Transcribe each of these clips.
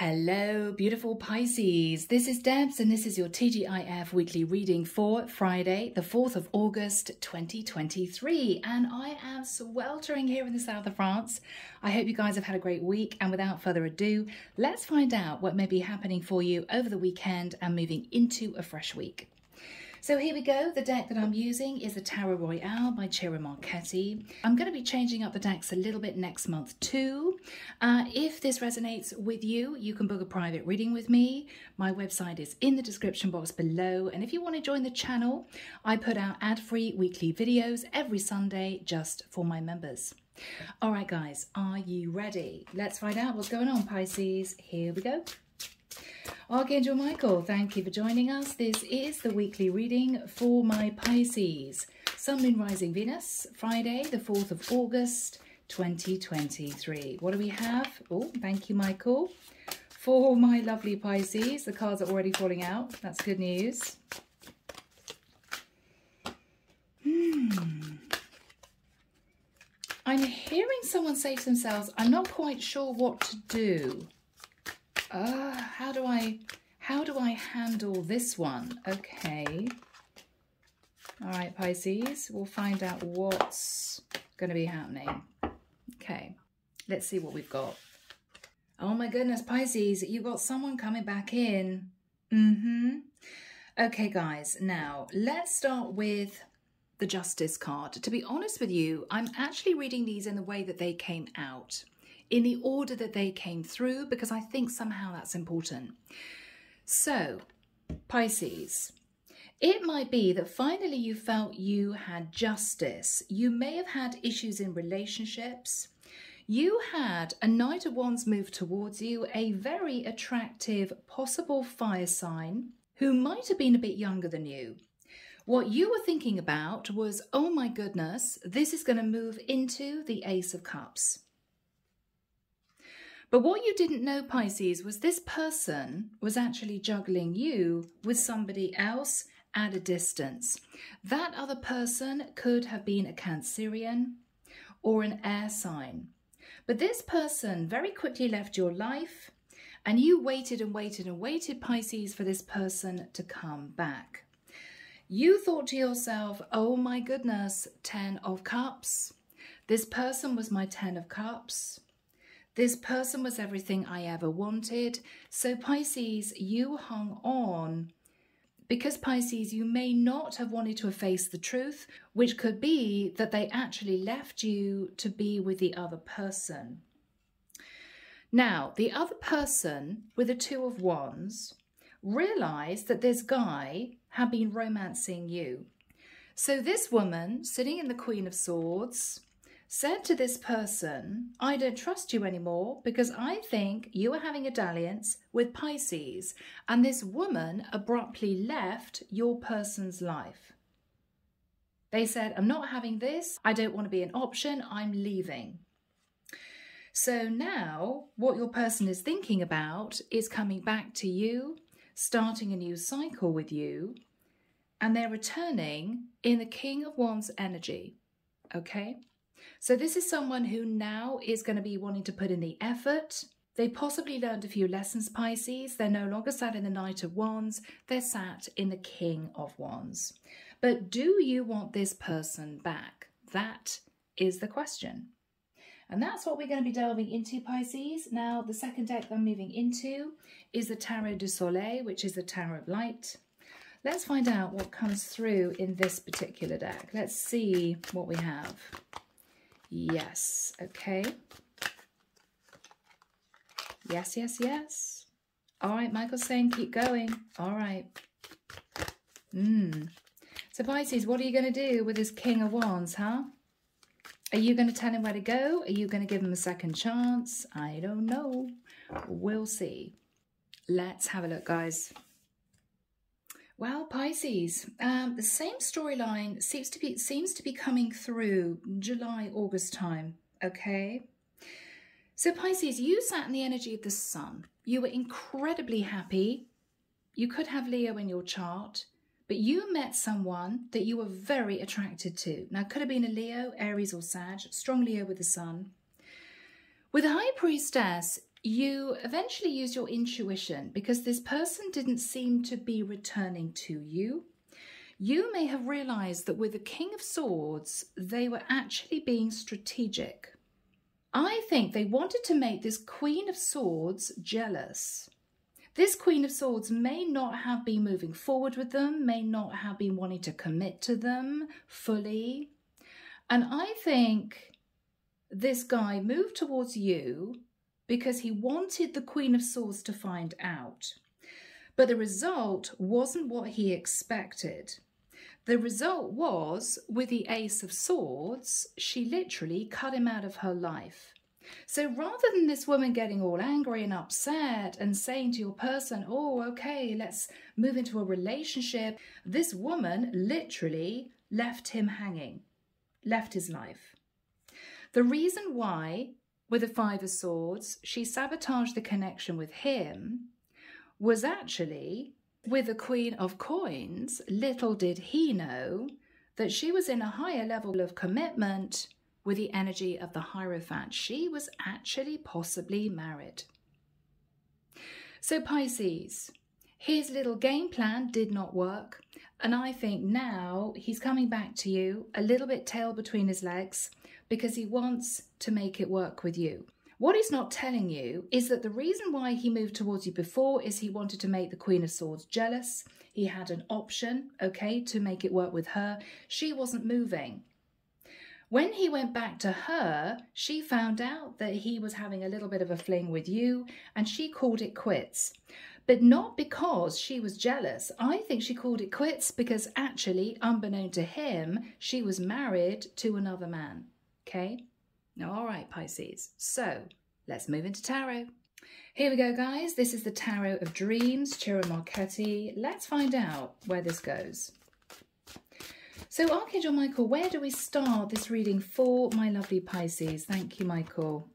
Hello, beautiful Pisces. This is Debs, and this is your TGIF weekly reading for Friday, the 4th of August 2023. And I am sweltering here in the south of France. I hope you guys have had a great week. And without further ado, let's find out what may be happening for you over the weekend and moving into a fresh week. So here we go. The deck that I'm using is the Tarot Royale by Ciro Marchetti. I'm going to be changing up the decks a little bit next month too. Uh, if this resonates with you, you can book a private reading with me. My website is in the description box below. And if you want to join the channel, I put out ad-free weekly videos every Sunday just for my members. All right, guys, are you ready? Let's find out what's going on, Pisces. Here we go. Archangel Michael, thank you for joining us. This is the weekly reading for my Pisces. Sun, Moon, Rising, Venus, Friday, the 4th of August, 2023. What do we have? Oh, thank you, Michael. For my lovely Pisces, the cards are already falling out. That's good news. Hmm. I'm hearing someone say to themselves, I'm not quite sure what to do uh, how do I, how do I handle this one? Okay. All right, Pisces, we'll find out what's going to be happening. Okay, let's see what we've got. Oh my goodness, Pisces, you got someone coming back in. Mm-hmm. Okay, guys, now let's start with the Justice card. To be honest with you, I'm actually reading these in the way that they came out in the order that they came through because I think somehow that's important. So, Pisces, it might be that finally you felt you had justice. You may have had issues in relationships. You had a Knight of Wands move towards you, a very attractive possible fire sign who might have been a bit younger than you. What you were thinking about was, oh my goodness, this is going to move into the Ace of Cups. But what you didn't know, Pisces, was this person was actually juggling you with somebody else at a distance. That other person could have been a Cancerian or an air sign. But this person very quickly left your life and you waited and waited and waited, Pisces, for this person to come back. You thought to yourself, oh my goodness, 10 of cups. This person was my 10 of cups. This person was everything I ever wanted. So Pisces, you hung on because Pisces, you may not have wanted to face the truth, which could be that they actually left you to be with the other person. Now, the other person with the Two of Wands realized that this guy had been romancing you. So this woman sitting in the Queen of Swords, said to this person, I don't trust you anymore because I think you are having a dalliance with Pisces and this woman abruptly left your person's life. They said, I'm not having this. I don't want to be an option. I'm leaving. So now what your person is thinking about is coming back to you, starting a new cycle with you, and they're returning in the King of Wands energy. Okay? So this is someone who now is going to be wanting to put in the effort. They possibly learned a few lessons, Pisces. They're no longer sat in the Knight of Wands. They're sat in the King of Wands. But do you want this person back? That is the question. And that's what we're going to be delving into, Pisces. Now, the second deck I'm moving into is the Tarot du Soleil, which is the Tarot of Light. Let's find out what comes through in this particular deck. Let's see what we have. Yes, okay. Yes, yes, yes. All right, Michael's saying keep going. All right. Hmm. So Pisces, what are you going to do with this King of Wands, huh? Are you going to tell him where to go? Are you going to give him a second chance? I don't know. We'll see. Let's have a look, guys. Well, Pisces, um, the same storyline seems to be seems to be coming through July, August time. Okay. So Pisces, you sat in the energy of the sun. You were incredibly happy. You could have Leo in your chart, but you met someone that you were very attracted to. Now, could have been a Leo, Aries or Sag, strong Leo with the sun. With the High Priestess, you eventually use your intuition because this person didn't seem to be returning to you. You may have realized that with the King of Swords, they were actually being strategic. I think they wanted to make this Queen of Swords jealous. This Queen of Swords may not have been moving forward with them, may not have been wanting to commit to them fully. And I think this guy moved towards you because he wanted the Queen of Swords to find out. But the result wasn't what he expected. The result was, with the Ace of Swords, she literally cut him out of her life. So rather than this woman getting all angry and upset and saying to your person, oh, okay, let's move into a relationship, this woman literally left him hanging, left his life. The reason why with the Five of Swords, she sabotaged the connection with him, was actually with the Queen of Coins. Little did he know that she was in a higher level of commitment with the energy of the Hierophant. She was actually possibly married. So, Pisces, his little game plan did not work. And I think now he's coming back to you a little bit tail between his legs because he wants to make it work with you. What he's not telling you is that the reason why he moved towards you before is he wanted to make the Queen of Swords jealous. He had an option, okay, to make it work with her. She wasn't moving. When he went back to her, she found out that he was having a little bit of a fling with you and she called it quits. But not because she was jealous. I think she called it quits because actually, unbeknown to him, she was married to another man. Okay? All right, Pisces. So let's move into tarot. Here we go, guys. This is the Tarot of Dreams, Ciro Marchetti. Let's find out where this goes. So, Archangel Michael, where do we start this reading for my lovely Pisces? Thank you, Michael.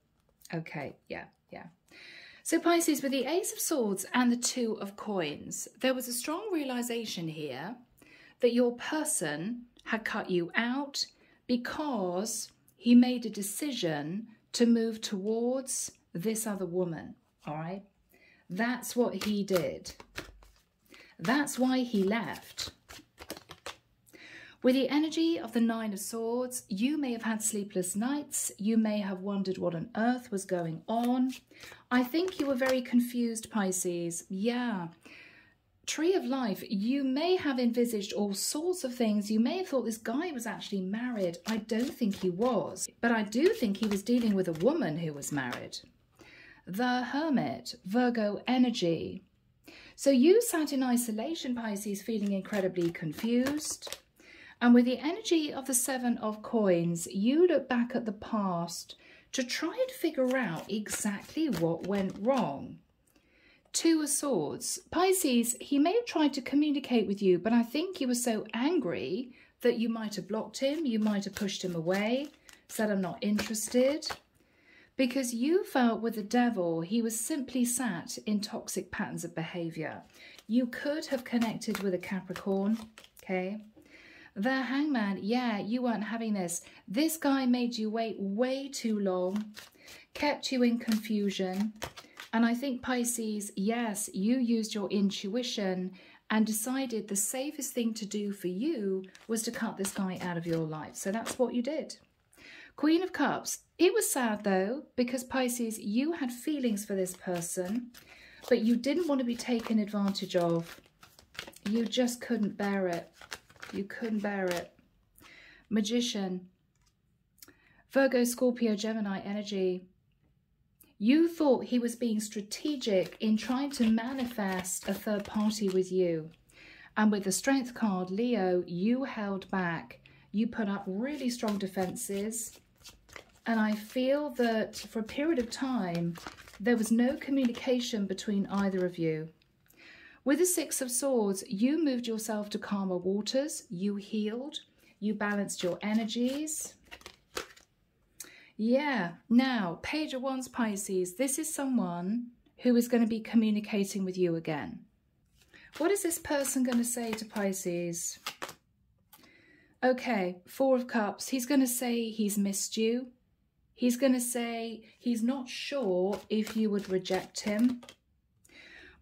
Okay, yeah, yeah. So, Pisces, with the Ace of Swords and the Two of Coins, there was a strong realization here that your person had cut you out because he made a decision to move towards this other woman, all right? That's what he did. That's why he left. With the energy of the Nine of Swords, you may have had sleepless nights. You may have wondered what on earth was going on. I think you were very confused, Pisces. Yeah, Tree of Life, you may have envisaged all sorts of things. You may have thought this guy was actually married. I don't think he was, but I do think he was dealing with a woman who was married. The Hermit, Virgo energy. So you sat in isolation, Pisces, feeling incredibly confused. And with the energy of the Seven of Coins, you look back at the past to try and figure out exactly what went wrong. Two of Swords. Pisces, he may have tried to communicate with you, but I think he was so angry that you might have blocked him, you might have pushed him away, said, I'm not interested. Because you felt with the devil, he was simply sat in toxic patterns of behavior. You could have connected with a Capricorn, okay? The hangman, yeah, you weren't having this. This guy made you wait way too long, kept you in confusion, and I think Pisces, yes, you used your intuition and decided the safest thing to do for you was to cut this guy out of your life. So that's what you did. Queen of Cups. It was sad though, because Pisces, you had feelings for this person, but you didn't want to be taken advantage of. You just couldn't bear it. You couldn't bear it. Magician. Virgo, Scorpio, Gemini energy. You thought he was being strategic in trying to manifest a third party with you. And with the strength card, Leo, you held back. You put up really strong defenses. And I feel that for a period of time, there was no communication between either of you. With the Six of Swords, you moved yourself to calmer waters. You healed. You balanced your energies. Yeah. Now, Page of Wands Pisces, this is someone who is going to be communicating with you again. What is this person going to say to Pisces? Okay, Four of Cups. He's going to say he's missed you. He's going to say he's not sure if you would reject him.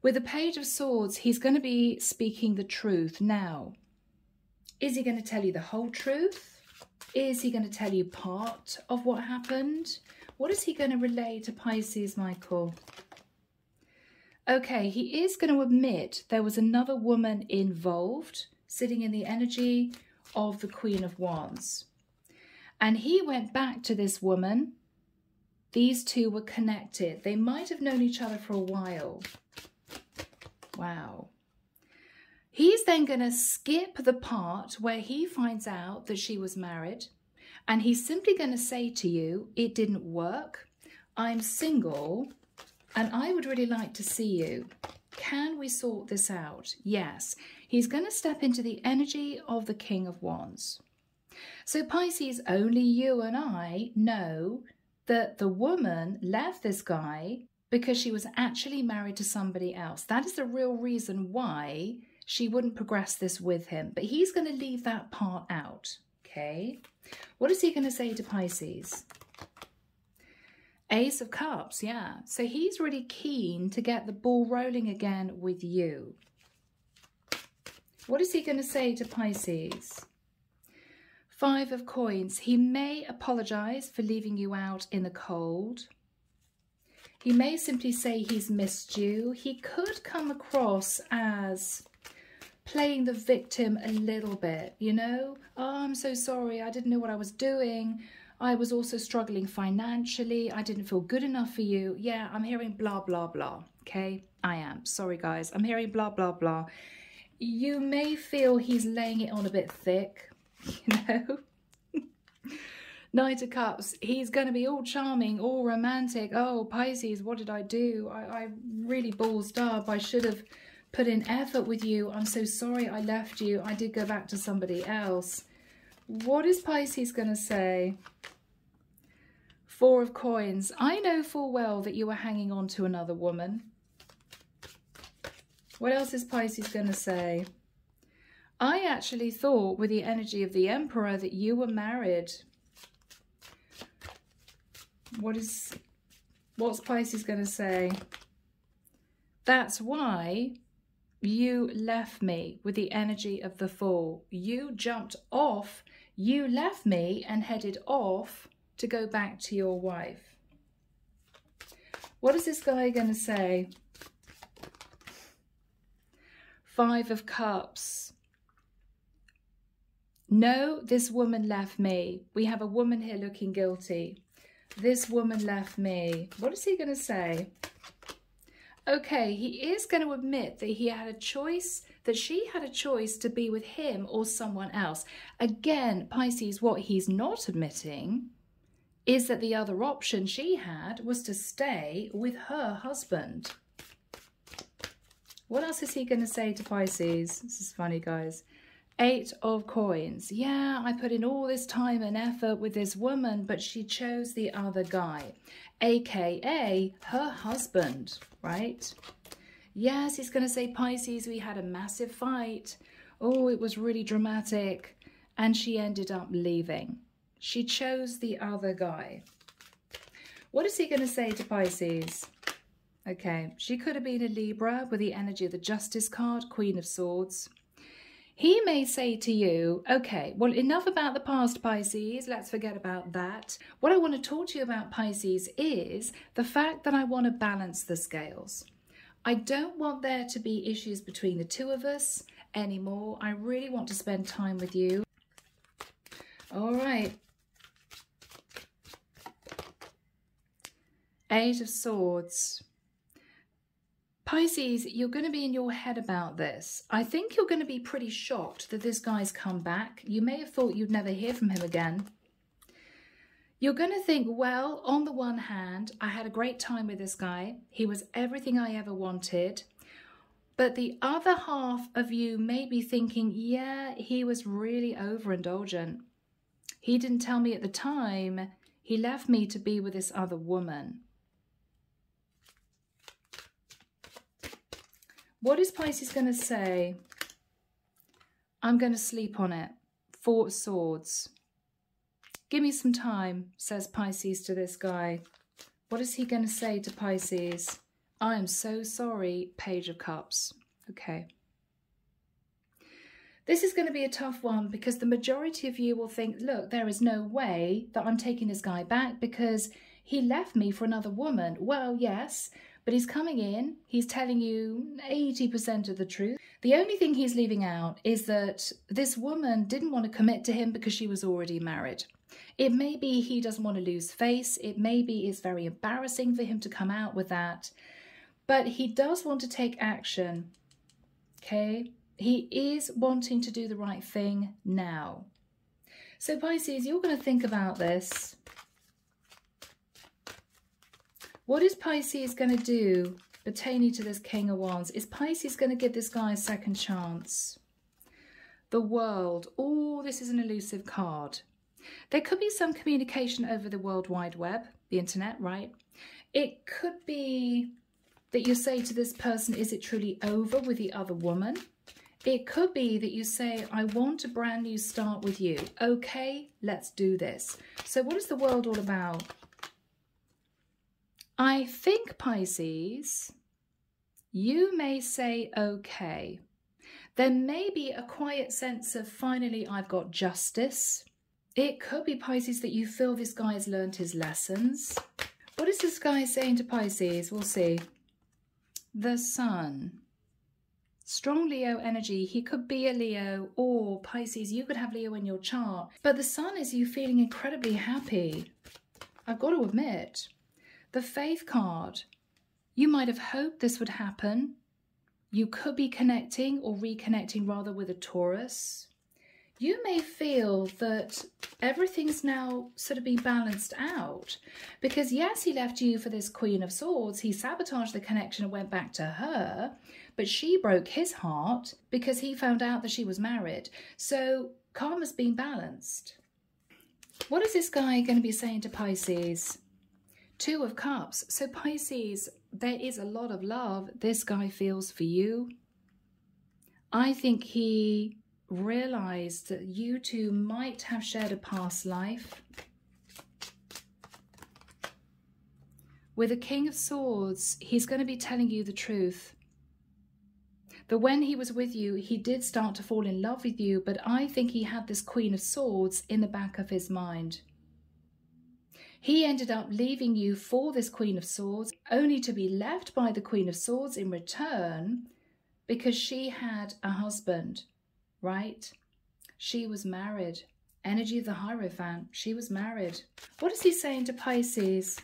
With the Page of Swords, he's going to be speaking the truth now. Is he going to tell you the whole truth? Is he going to tell you part of what happened? What is he going to relay to Pisces, Michael? Okay, he is going to admit there was another woman involved, sitting in the energy of the Queen of Wands. And he went back to this woman. These two were connected. They might have known each other for a while. Wow. He's then going to skip the part where he finds out that she was married and he's simply going to say to you, it didn't work. I'm single and I would really like to see you. Can we sort this out? Yes. He's going to step into the energy of the King of Wands. So Pisces, only you and I know that the woman left this guy because she was actually married to somebody else. That is the real reason why she wouldn't progress this with him. But he's going to leave that part out, okay? What is he going to say to Pisces? Ace of Cups, yeah. So he's really keen to get the ball rolling again with you. What is he going to say to Pisces? Five of Coins. He may apologise for leaving you out in the cold. He may simply say he's missed you. He could come across as playing the victim a little bit, you know? Oh, I'm so sorry. I didn't know what I was doing. I was also struggling financially. I didn't feel good enough for you. Yeah, I'm hearing blah, blah, blah. Okay, I am. Sorry, guys. I'm hearing blah, blah, blah. You may feel he's laying it on a bit thick, you know? Knight of Cups, he's going to be all charming, all romantic. Oh, Pisces, what did I do? I, I really ballsed up. I should have put in effort with you. I'm so sorry I left you. I did go back to somebody else. What is Pisces going to say? Four of Coins. I know full well that you were hanging on to another woman. What else is Pisces going to say? I actually thought with the energy of the Emperor that you were married. What is, what's Pisces going to say? That's why you left me with the energy of the fall. You jumped off, you left me and headed off to go back to your wife. What is this guy going to say? Five of Cups. No, this woman left me. We have a woman here looking guilty. This woman left me. What is he going to say? Okay, he is going to admit that he had a choice, that she had a choice to be with him or someone else. Again, Pisces, what he's not admitting is that the other option she had was to stay with her husband. What else is he going to say to Pisces? This is funny, guys. Eight of coins. Yeah, I put in all this time and effort with this woman, but she chose the other guy, aka her husband, right? Yes, he's going to say, Pisces, we had a massive fight. Oh, it was really dramatic. And she ended up leaving. She chose the other guy. What is he going to say to Pisces? Okay, she could have been a Libra with the energy of the Justice card, Queen of Swords. He may say to you, okay, well, enough about the past, Pisces. Let's forget about that. What I want to talk to you about, Pisces, is the fact that I want to balance the scales. I don't want there to be issues between the two of us anymore. I really want to spend time with you. All right. Eight of Swords. Pisces, you're going to be in your head about this. I think you're going to be pretty shocked that this guy's come back. You may have thought you'd never hear from him again. You're going to think, well, on the one hand, I had a great time with this guy. He was everything I ever wanted. But the other half of you may be thinking, yeah, he was really overindulgent. He didn't tell me at the time. He left me to be with this other woman. What is Pisces going to say? I'm going to sleep on it. Four swords. Give me some time, says Pisces to this guy. What is he going to say to Pisces? I am so sorry, Page of Cups. Okay. This is going to be a tough one because the majority of you will think, look, there is no way that I'm taking this guy back because he left me for another woman. Well, yes, but he's coming in, he's telling you 80% of the truth. The only thing he's leaving out is that this woman didn't want to commit to him because she was already married. It may be he doesn't want to lose face. It may be it's very embarrassing for him to come out with that. But he does want to take action. Okay? He is wanting to do the right thing now. So Pisces, you're going to think about this. What is Pisces going to do pertaining to this King of Wands? Is Pisces going to give this guy a second chance? The world. Oh, this is an elusive card. There could be some communication over the World Wide Web, the internet, right? It could be that you say to this person, is it truly over with the other woman? It could be that you say, I want a brand new start with you. Okay, let's do this. So what is the world all about? I think, Pisces, you may say, okay. There may be a quiet sense of, finally, I've got justice. It could be, Pisces, that you feel this guy has learned his lessons. What is this guy saying to Pisces? We'll see. The Sun. Strong Leo energy. He could be a Leo or Pisces. You could have Leo in your chart. But the Sun is you feeling incredibly happy. I've got to admit. The Faith card. You might have hoped this would happen. You could be connecting or reconnecting rather with a Taurus you may feel that everything's now sort of been balanced out. Because yes, he left you for this Queen of Swords. He sabotaged the connection and went back to her. But she broke his heart because he found out that she was married. So karma's been balanced. What is this guy going to be saying to Pisces? Two of Cups. So Pisces, there is a lot of love this guy feels for you. I think he realized that you two might have shared a past life. With a King of Swords, he's going to be telling you the truth. That when he was with you, he did start to fall in love with you, but I think he had this Queen of Swords in the back of his mind. He ended up leaving you for this Queen of Swords, only to be left by the Queen of Swords in return because she had a husband right? She was married. Energy of the Hierophant. She was married. What is he saying to Pisces?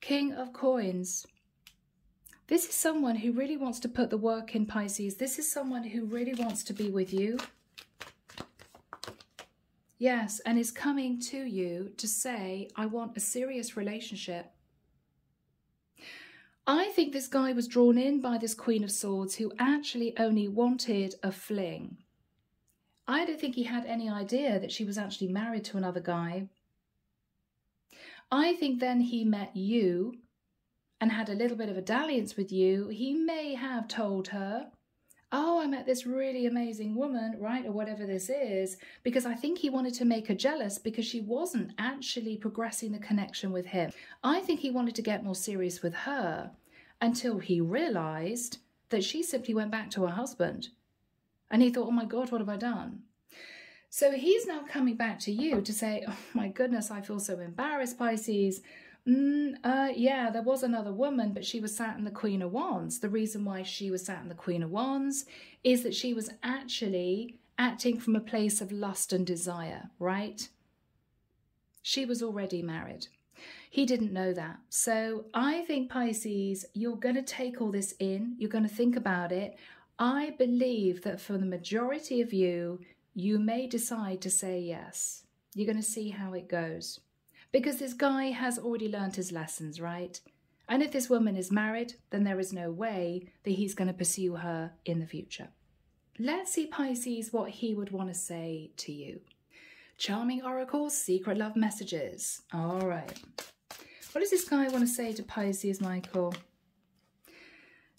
King of Coins. This is someone who really wants to put the work in Pisces. This is someone who really wants to be with you. Yes, and is coming to you to say, I want a serious relationship. I think this guy was drawn in by this Queen of Swords who actually only wanted a fling. I don't think he had any idea that she was actually married to another guy. I think then he met you and had a little bit of a dalliance with you. He may have told her, oh, I met this really amazing woman, right, or whatever this is, because I think he wanted to make her jealous because she wasn't actually progressing the connection with him. I think he wanted to get more serious with her until he realized that she simply went back to her husband. And he thought, oh my God, what have I done? So he's now coming back to you to say, oh my goodness, I feel so embarrassed, Pisces. Mm, uh, yeah, there was another woman, but she was sat in the Queen of Wands. The reason why she was sat in the Queen of Wands is that she was actually acting from a place of lust and desire, right? She was already married. He didn't know that. So I think, Pisces, you're going to take all this in, you're going to think about it. I believe that for the majority of you, you may decide to say yes. You're going to see how it goes because this guy has already learned his lessons, right? And if this woman is married, then there is no way that he's going to pursue her in the future. Let's see, Pisces, what he would want to say to you. Charming Oracle, Secret Love Messages. All right. What does this guy want to say to Pisces, Michael?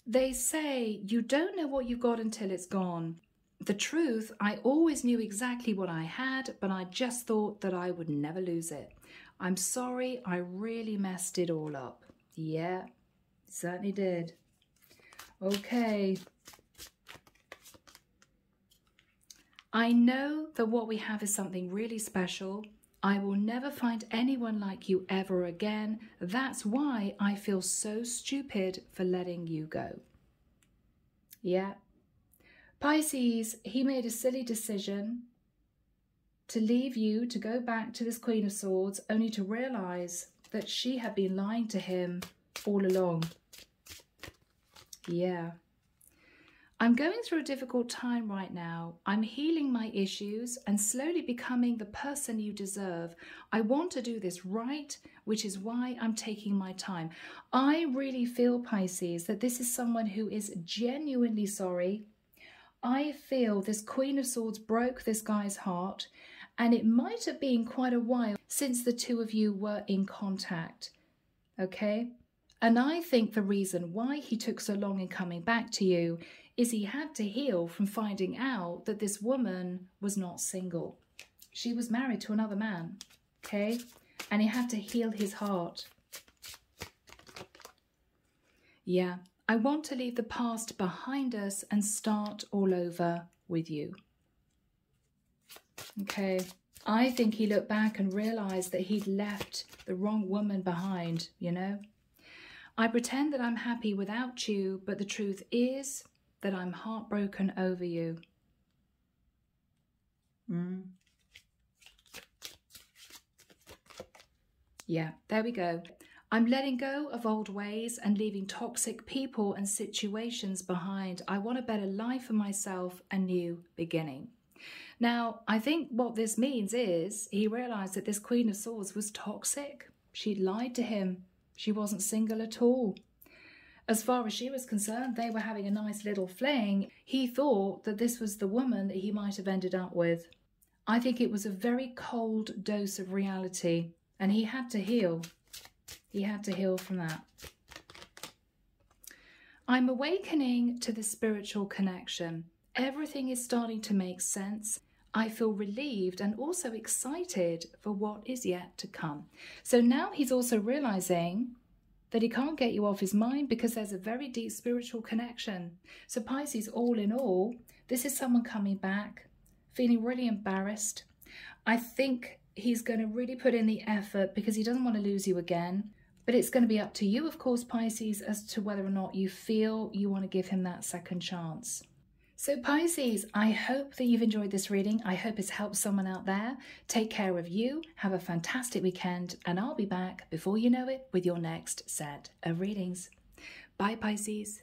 They say you don't know what you've got until it's gone. The truth, I always knew exactly what I had, but I just thought that I would never lose it. I'm sorry, I really messed it all up. Yeah, certainly did. Okay. I know that what we have is something really special. I will never find anyone like you ever again. That's why I feel so stupid for letting you go. Yeah. Pisces, he made a silly decision to leave you to go back to this Queen of Swords only to realize that she had been lying to him all along. Yeah. I'm going through a difficult time right now. I'm healing my issues and slowly becoming the person you deserve. I want to do this right, which is why I'm taking my time. I really feel, Pisces, that this is someone who is genuinely sorry. I feel this Queen of Swords broke this guy's heart, and it might have been quite a while since the two of you were in contact. Okay? And I think the reason why he took so long in coming back to you is he had to heal from finding out that this woman was not single. She was married to another man, okay? And he had to heal his heart. Yeah, I want to leave the past behind us and start all over with you. Okay, I think he looked back and realised that he'd left the wrong woman behind, you know? I pretend that I'm happy without you, but the truth is that I'm heartbroken over you. Mm. Yeah, there we go. I'm letting go of old ways and leaving toxic people and situations behind. I want a better life for myself, a new beginning. Now, I think what this means is he realized that this Queen of Swords was toxic. She lied to him. She wasn't single at all. As far as she was concerned, they were having a nice little fling. He thought that this was the woman that he might have ended up with. I think it was a very cold dose of reality, and he had to heal. He had to heal from that. I'm awakening to the spiritual connection. Everything is starting to make sense. I feel relieved and also excited for what is yet to come. So now he's also realizing that he can't get you off his mind because there's a very deep spiritual connection. So, Pisces, all in all, this is someone coming back, feeling really embarrassed. I think he's going to really put in the effort because he doesn't want to lose you again. But it's going to be up to you, of course, Pisces, as to whether or not you feel you want to give him that second chance. So, Pisces, I hope that you've enjoyed this reading. I hope it's helped someone out there. Take care of you. Have a fantastic weekend. And I'll be back before you know it with your next set of readings. Bye, Pisces.